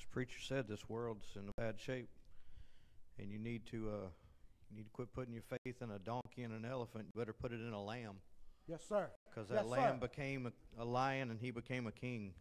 As preacher said, this world's in a bad shape, and you need to, uh, you need to quit putting your faith in a donkey and an elephant. You better put it in a lamb, Yes, sir. because Yes, lamb sir. became a, a lion and he became a king.